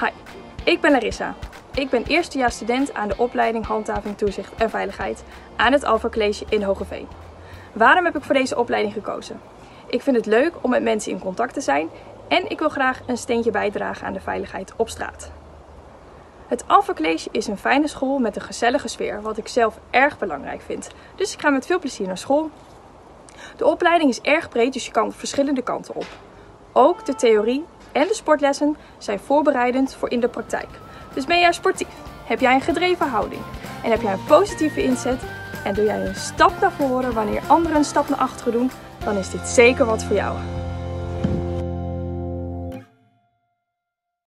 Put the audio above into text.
Hi, ik ben Larissa. Ik ben eerstejaars student aan de opleiding Handhaving, Toezicht en Veiligheid aan het Alpha College in Hogeveen. Waarom heb ik voor deze opleiding gekozen? Ik vind het leuk om met mensen in contact te zijn en ik wil graag een steentje bijdragen aan de veiligheid op straat. Het Alpha College is een fijne school met een gezellige sfeer, wat ik zelf erg belangrijk vind. Dus ik ga met veel plezier naar school. De opleiding is erg breed, dus je kan verschillende kanten op. Ook de theorie en de sportlessen zijn voorbereidend voor in de praktijk. Dus ben jij sportief? Heb jij een gedreven houding? En heb jij een positieve inzet? En doe jij een stap naar voren wanneer anderen een stap naar achteren doen? Dan is dit zeker wat voor jou.